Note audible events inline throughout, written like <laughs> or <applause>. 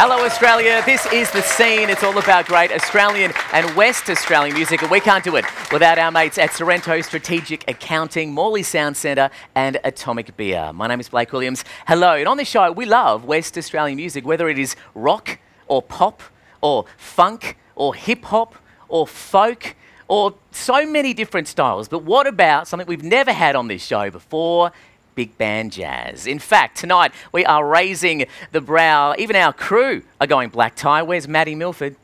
Hello, Australia. This is The Scene. It's all about great Australian and West Australian music, and we can't do it without our mates at Sorrento Strategic Accounting, Morley Sound Centre, and Atomic Beer. My name is Blake Williams. Hello. And on this show, we love West Australian music, whether it is rock or pop or funk or hip hop or folk or so many different styles. But what about something we've never had on this show before? Big band jazz. In fact, tonight we are raising the brow. Even our crew are going black tie. Where's Matty Milford?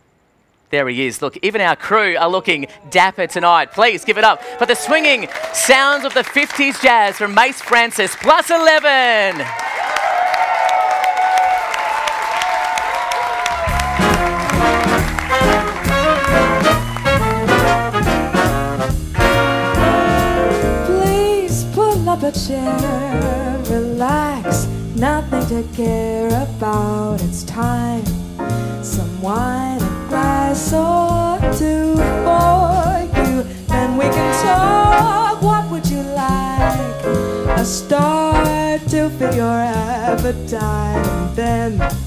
There he is. Look, even our crew are looking dapper tonight. Please give it up for the swinging sounds of the 50s jazz from Mace Francis, plus 11. Chair, relax, nothing to care about. It's time. Some wine, a glass or two for you. Then we can talk. What would you like? A start to fill your appetite, and then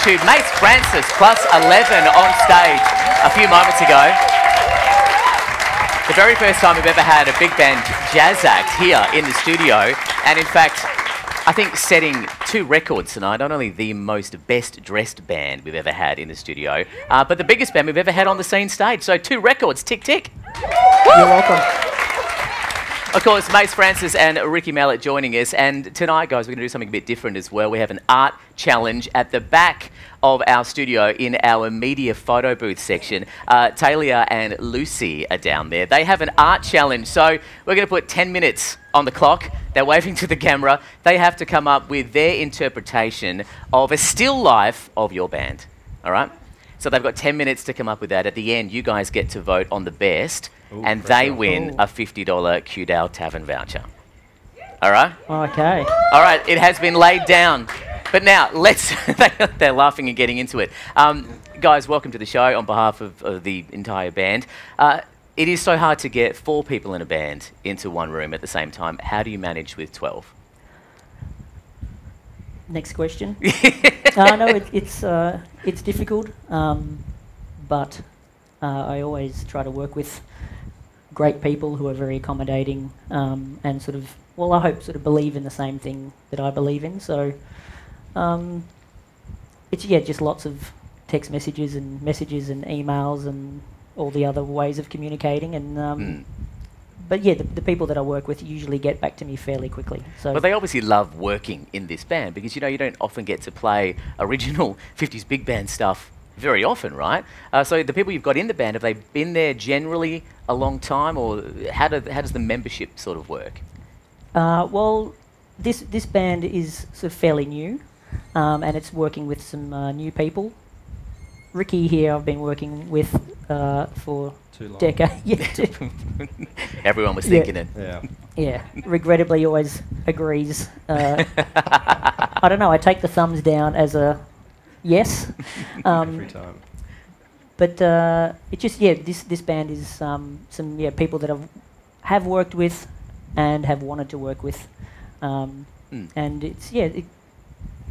YouTube. Mace Francis plus 11 on stage a few moments ago. The very first time we've ever had a big band jazz act here in the studio, and in fact, I think setting two records tonight. Not only the most best dressed band we've ever had in the studio, uh, but the biggest band we've ever had on the scene stage. So two records, tick tick. You're welcome. Of course, Mace Francis and Ricky Mallet joining us. And tonight, guys, we're going to do something a bit different as well. We have an art challenge at the back of our studio in our media photo booth section. Uh, Talia and Lucy are down there. They have an art challenge. So we're going to put 10 minutes on the clock. They're waving to the camera. They have to come up with their interpretation of a still life of your band. All right? So they've got 10 minutes to come up with that. At the end, you guys get to vote on the best, and they win a $50 Qdale Tavern voucher. All right? Okay. All right, it has been laid down. But now, let's. <laughs> they're laughing and getting into it. Um, guys, welcome to the show on behalf of, of the entire band. Uh, it is so hard to get four people in a band into one room at the same time. How do you manage with 12? Next question. <laughs> uh, no, it, it's uh, it's difficult, um, but uh, I always try to work with great people who are very accommodating um, and sort of, well, I hope sort of believe in the same thing that I believe in. So um, it's yeah, just lots of text messages and messages and emails and all the other ways of communicating and. Um, Mm. But yeah, the, the people that I work with usually get back to me fairly quickly. So But they obviously love working in this band because you know you don't often get to play original <laughs> 50s big band stuff very often, right? Uh, so the people you've got in the band have they been there generally a long time, or how do, how does the membership sort of work? Uh, well, this this band is sort of fairly new, um, and it's working with some uh, new people. Ricky here, I've been working with uh, for Too long. decade. <laughs> yeah, <laughs> Everyone was Yeah. thinking it. Yeah. yeah. Regrettably, always agrees. Uh, <laughs> I don't know. I take the thumbs down as a yes. Um, Every time. but uh, it just yeah, this this band is um, some yeah people that I've have worked with and have wanted to work with, um, Mm. and it's yeah, it,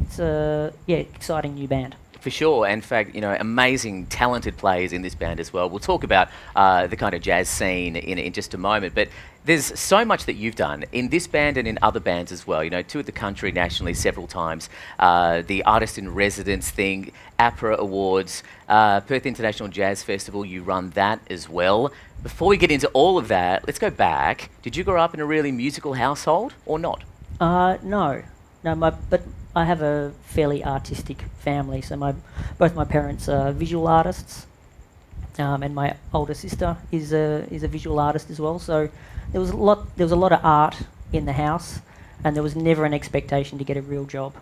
it's a yeah exciting new band. For sure. In fact, you know, amazing, talented players in this band as well. We'll talk about uh, the kind of jazz scene in, in just a moment. But there's so much that you've done in this band and in other bands as well. You know, toured the country nationally several times. Uh, the Artist in Residence thing, APRA Awards, uh, Perth International Jazz Festival, you run that as well. Before we get into all of that, let's go back. Did you grow up in a really musical household or not? Uh, no, no, my but I have a fairly artistic family. So my both my parents are visual artists, um, and my older sister is a is a visual artist as well. So there was a lot there was a lot of art in the house, and there was never an expectation to get a real job.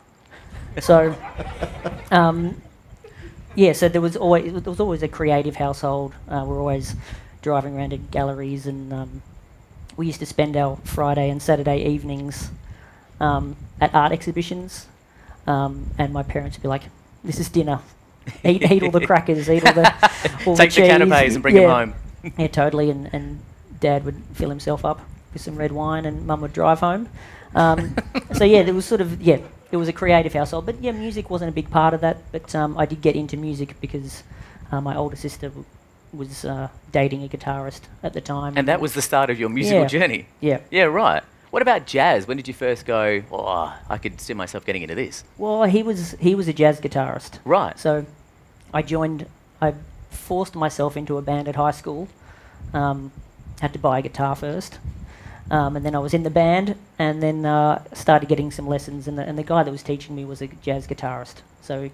So, <laughs> um, yeah, so there was always there was always a creative household. Uh, we're always driving around to galleries, and um, we used to spend our Friday and Saturday evenings um, at art exhibitions, um, and my parents would be like, "This is dinner. Eat, eat all the <laughs> crackers. Eat all the all Take the cheese." canapes and bring yeah. them home. Yeah, totally. And, and Dad would fill himself up with some red wine, and Mum would drive home. Um, <laughs> so yeah, there was sort of yeah, it was a creative household. But yeah, music wasn't a big part of that. But um, I did get into music because uh, my older sister w- was uh, dating a guitarist at the time. And that was the start of your musical Yeah. journey. yeah. Yeah, right. What about jazz? When did you first go, oh, I could see myself getting into this? Well, he was he was a jazz guitarist. Right. So I joined, I forced myself into a band at high school. Um, had to buy a guitar first. Um, and then I was in the band and then uh, started getting some lessons. And the, and the guy that was teaching me was a jazz guitarist. So,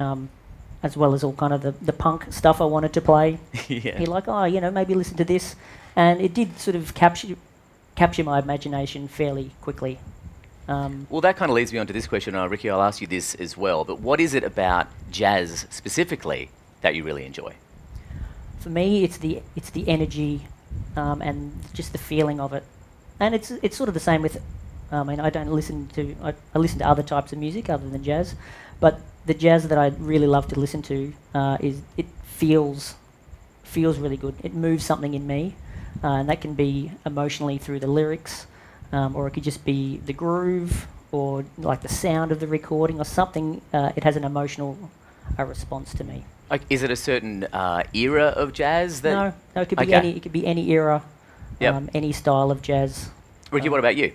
um, as well as all kind of the, the punk stuff I wanted to play. <laughs> yeah. He like, oh, you know, maybe listen to this. And it did sort of capture, capture my imagination fairly quickly. Um, Well, that kind of leads me on to this question. Uh, Ricky, I'll ask you this as well. But what is it about jazz specifically that you really enjoy? for me, it's the it's the energy um, and just the feeling of it, and it's it's sort of the same with. I mean, I don't listen to I, I listen to other types of music other than jazz, but the jazz that I really love to listen to uh, is it feels feels really good. It moves something in me, uh, and that can be emotionally through the lyrics, um, or it could just be the groove, or like the sound of the recording, or something. Uh, it has an emotional uh, response to me. Like, is it a certain uh, era of jazz that? no, no, it could be Okay. any. It could be any era, Yep. um, any style of jazz. Ricky, what about you?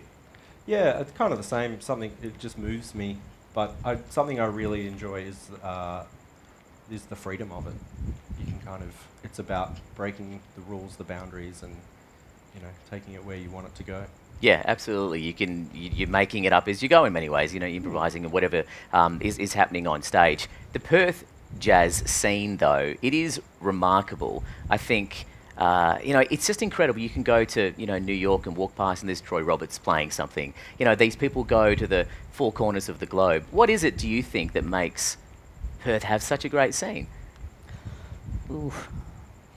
Yeah, it's kind of the same. Something it just moves me, but I, something I really enjoy is uh, is the freedom of it. You can kind of it's about breaking the rules, the boundaries, and you know taking it where you want it to go. Yeah, absolutely. You can you, you're making it up as you go in many ways. You know, improvising and whatever um, is is happening on stage. The Perth jazz scene, though, it is remarkable. I think. Uh, you know, it's just incredible. You can go to, you know, New York and walk past and there's Troy Roberts playing something. You know, these people go to the four corners of the globe. What is it, do you think, that makes Perth have such a great scene?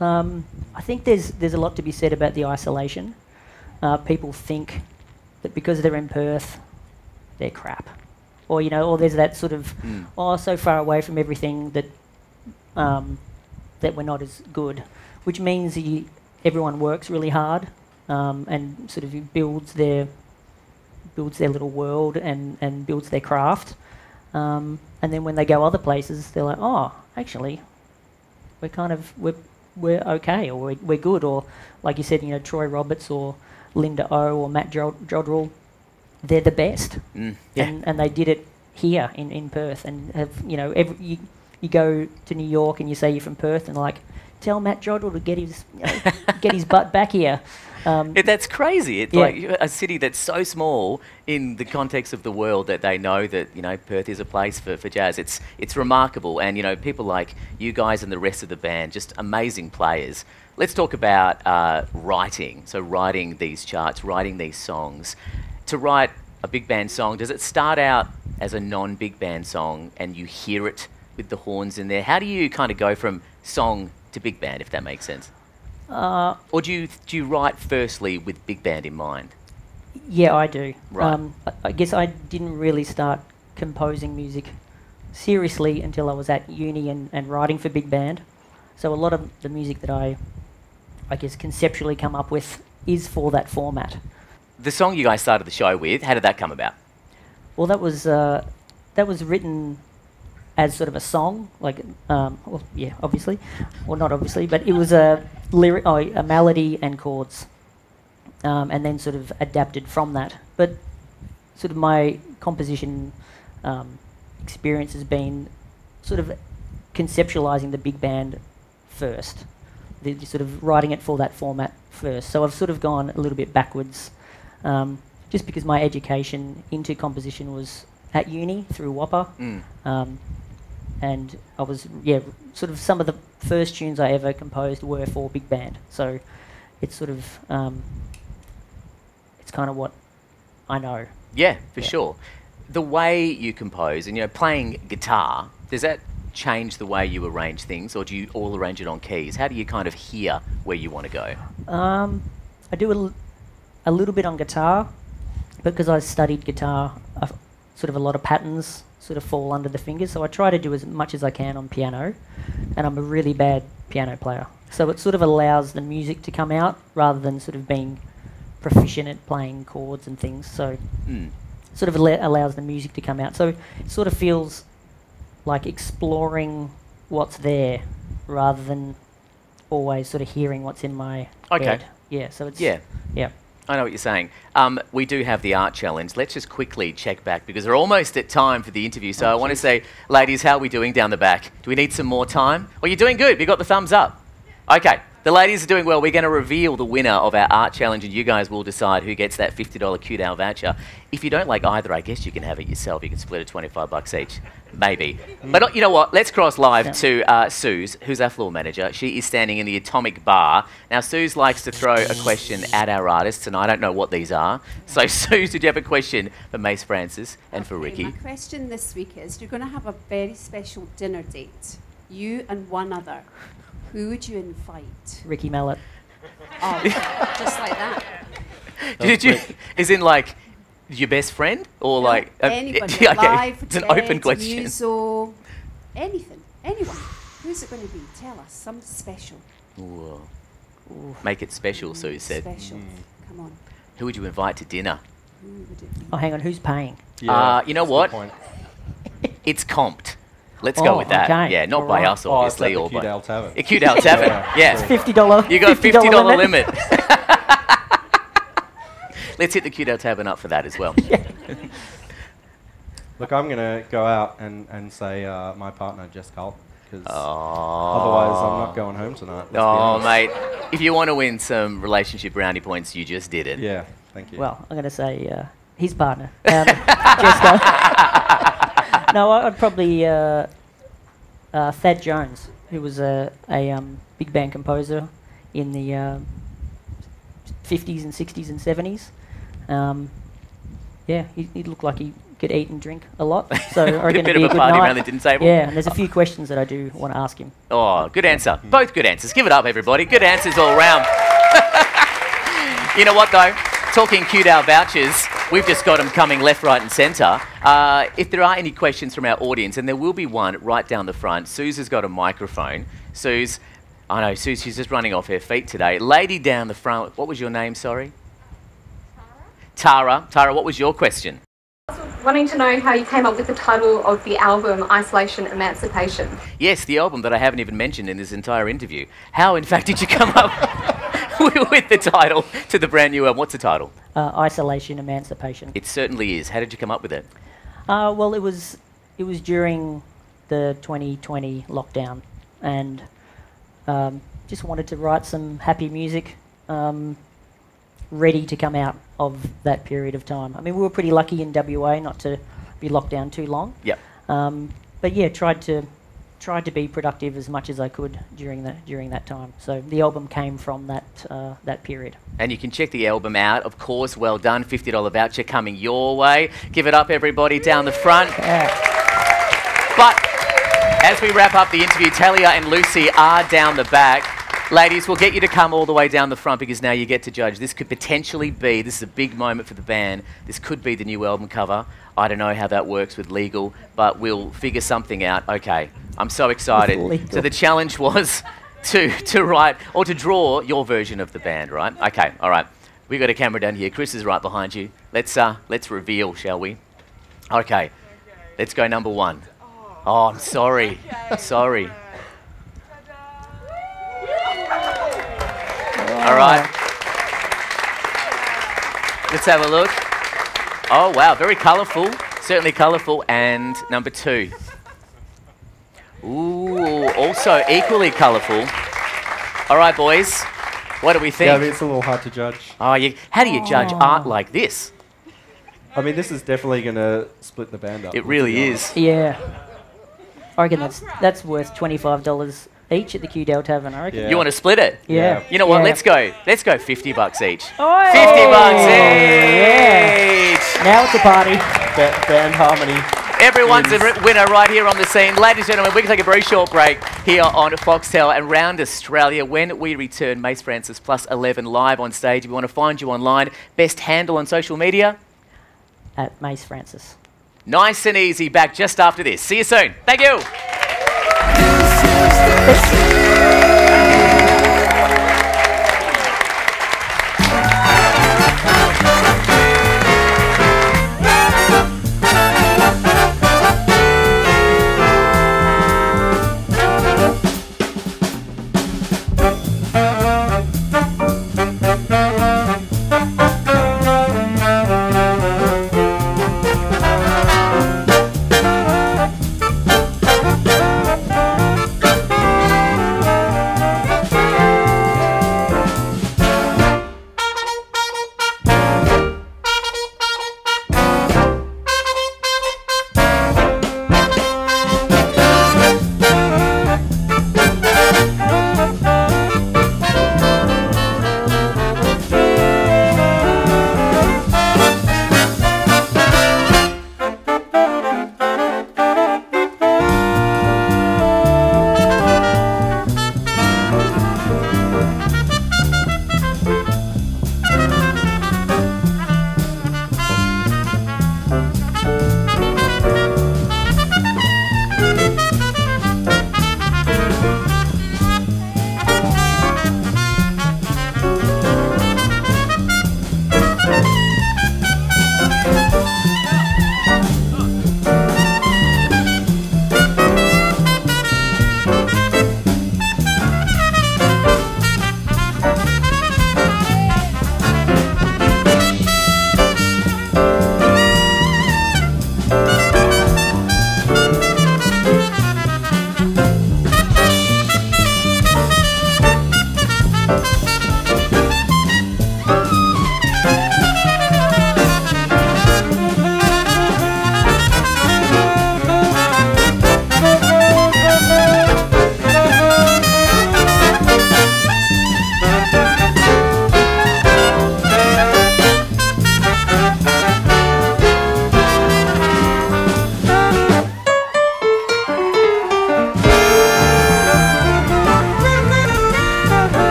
Um, I think there's there's a lot to be said about the isolation. Uh, people think that because they're in Perth, they're crap, or you know, or there's that sort of Mm. oh so far away from everything that um, that we're not as good, which means that you, everyone works really hard um, and sort of builds their builds their little world and, and builds their craft. Um, and then when they go other places, they're like, oh, actually, we're kind of we're we're okay or we're, we're good or like you said, you know, Troy Roberts or Linda O or Matt Jod- Jodrell, they're the best, Mm, yeah. and and they did it here in, in Perth and have you know every you you go to New York and you say you're from Perth and like tell Matt Jodrell to get his you <laughs> know, get his butt back here. Um, It, that's crazy. It's Yeah. like a city that's so small in the context of the world that they know that you know Perth is a place for, for jazz. It's it's remarkable, and you know people like you guys and the rest of the band, just amazing players. Let's talk about uh, writing. So writing these charts, writing these songs. To write a big band song, does it start out as a non-big band song and you hear it with the horns in there? How do you kind of go from song to big band, if that makes sense? Uh, Or do you do you write firstly with big band in mind? Yeah, I do. Right. Um, I, I guess I didn't really start composing music seriously until I was at uni and, and writing for big band. So a lot of the music that I, I guess, conceptually come up with is for that format. The song you guys started the show with, how did that come about? Well, that was uh, that was written as sort of a song, like um, well, yeah, obviously, or not obviously, but it was a lyric, oh, a melody and chords, um, and then sort of adapted from that. But sort of my composition um, experience has been sort of conceptualizing the big band first, the, sort of writing it for that format first. So I've sort of gone a little bit backwards, um, just because my education into composition was at uni through WAAPA. Mm. And I was, yeah, sort of some of the first tunes I ever composed were for big band. So it's sort of, um, it's kind of what I know. Yeah, for Yeah. sure. The way you compose and you know playing guitar, does that change the way you arrange things, or do you all arrange it on keys? How do you kind of hear where you want to go? Um, I do a, l- a little bit on guitar because I studied guitar. i sort of a lot of patterns sort of fall under the fingers, so I try to do as much as I can on piano, and I'm a really bad piano player. So it sort of allows the music to come out rather than sort of being proficient at playing chords and things. So Mm. sort of al- allows the music to come out. So it sort of feels like exploring what's there rather than always sort of hearing what's in my Okay. head. Yeah, so it's Yeah. yeah. I know what you're saying. Um, we do have the art challenge. Let's just quickly check back because we're almost at time for the interview. So I want to say, ladies, how are we doing down the back? Do we need some more time? Well, you're doing good. You got the thumbs up. Okay. The ladies are doing well. We're going to reveal the winner of our art challenge, and you guys will decide who gets that $50 Q-Dow voucher. If you don't like either, I guess you can have it yourself. You can split it 25 bucks each. Maybe. But you know what? Let's cross live to uh, Suze, who's our floor manager. She is standing in the Atomic Bar. Now, Suze likes to throw a question at our artists, and I don't know what these are. So, <laughs> Suze, did you have a question for Mace Francis and for Ricky? My question this week is you're going to have a very special dinner date. You and one other. Who would you invite? Ricky Mallet. Oh, <laughs> just like that. Did you? Is in like your best friend or like uh, Anybody. <laughs> okay, Live, It's an dead, open question. Muso, anything. Anyone. Who's it going to be? Tell us. Something special. Ooh. Make it special, Suze said. Special. Come on. Who would you invite to dinner? Who would it be? Oh, hang on, who's paying? Uh, you know that's a good what? It's comped. Let's go Oh, with that. okay. Yeah, not by Alright. us, Oh, <laughs> it's obviously. at the or by Cudale Tavern. Yeah, Cudale Tavern. Yeah, yeah. Fifty dollar. You got a $50 fifty dollar limit. <laughs> Let's hit the Cudale Tavern up for that as well. <laughs> Yeah. Look, I'm going to go out and, and say uh, my partner, Jess Carlton, because Oh. otherwise I'm not going home tonight. Oh, mate. If you want to win some relationship brownie points, you just did it. Yeah, thank you. Well, I'm going to say uh, his partner, um, Jessica. No, I- I'd probably uh, uh, Thad Jones, who was a, a um, big band composer in the uh, 50s and 60s and 70s. Um, yeah, he, he looked like he could eat and drink a lot. So I Bit- <laughs> reckon bit be of a party night. around the dinner table. Yeah, and there's a few questions that I do want to ask him. Oh, good answer. Both good answers. Give it up, everybody. Good answers all round. <laughs> you know what, though? Talking Cudale vouchers, we've just got them coming left, right, and centre. Uh, if there are any questions from our audience, and there will be one right down the front, Suze has got a microphone. Suze, I know, Suze, she's just running off her feet today. Lady down the front, what was your name, sorry? Tara. Tara, Tara what was your question? wanting to know how you came up with the title of the album Isolation Emancipation. Yes, the album that I haven't even mentioned in this entire interview. How, in fact, did you come up <laughs> <laughs> with the title to the brand new album? What's the title? Uh, isolation, emancipation. It certainly is. How did you come up with it? Uh, well, it was it was during the 2020 lockdown, and um, just wanted to write some happy music, um, ready to come out of that period of time. I mean, we were pretty lucky in WA not to be locked down too long. Yep. Um, but yeah, tried to tried to be productive as much as I could during that during that time. So the album came from that uh, that period. And you can check the album out, of course. Well done. $50 voucher coming your way. Give it up, everybody, down the front. Yeah. But as we wrap up the interview, Talia and Lucy are down the back. Ladies, we'll get you to come all the way down the front because now you get to judge. This could potentially be, this is a big moment for the band. This could be the new album cover. I don't know how that works with legal, but we'll figure something out. Okay, I'm so excited. So the challenge was <laughs> to, to write or to draw your version of the band, right? Okay, all right. We've got a camera down here. Chris is right behind you. Let's, uh, let's reveal, shall we? Okay, let's go number one. Oh, I'm sorry. Sorry. All right. Let's have a look. Oh, wow. Very colourful. Certainly colourful. And number two. Ooh, also equally colourful. All right, boys. What do we think? yeah, I mean, it's a little hard to judge. oh, you, how do you judge oh. art like this? I mean, this is definitely going to split the band up. It really is. Yeah. I reckon that's that's worth twenty five dollars each at the Q-Dale Tavern. I reckon. Yeah. You want to split it? Yeah. You know what? Yeah. Let's go. Let's go 50 bucks each. 50 Oi! bucks Yeah. each. Now it's a party. Ba- band harmony. Everyone's a Wins. ri- winner right here on the scene. Ladies and gentlemen, we're going to take a very short break here on Foxtel and round Australia. When we return, Mace Francis plus 11 live on stage. If we want to find you online, best handle on social media? At Mace Francis. Nice and easy. Back just after this. See you soon. Thank you. Thank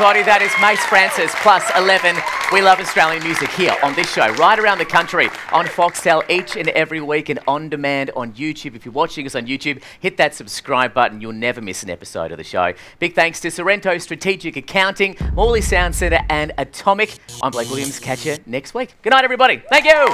everybody? That is Mace Francis plus 11. We love Australian music here on this show, right around the country on Foxtel each and every week and on demand on YouTube. If you're watching us on YouTube, hit that subscribe button. You'll never miss an episode of the show. Big thanks to Sorrento Strategic Accounting, Morley Sound Centre, and Atomic. I'm Blake Williams. Catch you next week. Good night, everybody. Thank you.